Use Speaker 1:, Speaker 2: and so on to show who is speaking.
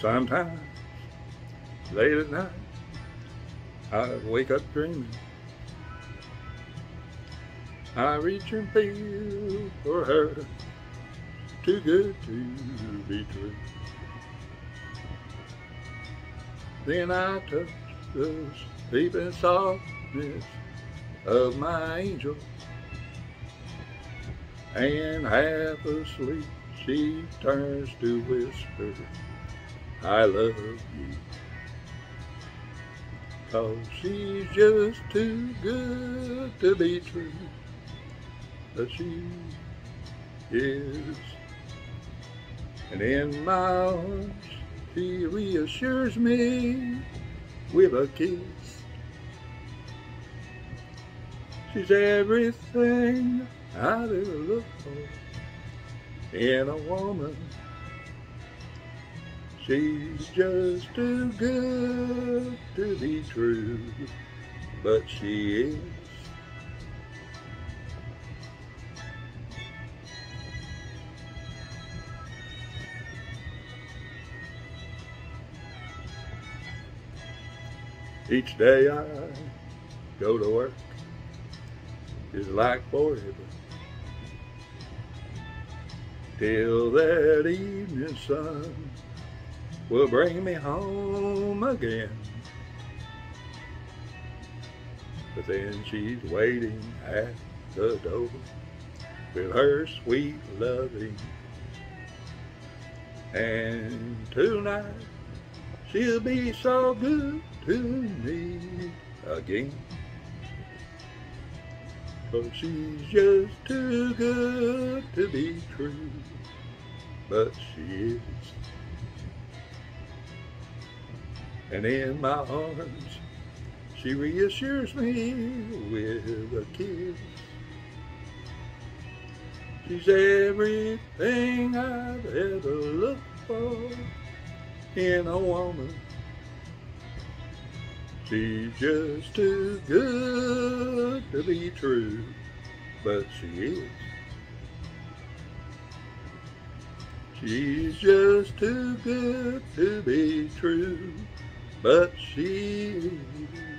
Speaker 1: Sometimes, late at night, I wake up dreaming. I reach and feel for her, too good to be true. Then I touch the sleeping softness of my angel, and half asleep she turns to whisper, I love you. Cause she's just too good to be true. But she is. And in my arms, she reassures me with a kiss. She's everything I've ever looked for in a woman. She's just too good to be true, but she is. Each day I go to work is like forever. Till that evening sun will bring me home again. But then she's waiting at the door with her sweet loving. And tonight she'll be so good to me again. Cause she's just too good to be true, but she is. And in my arms, she reassures me with a kiss. She's everything I've ever looked for in a woman. She's just too good to be true, but she is. She's just too good to be true, but she.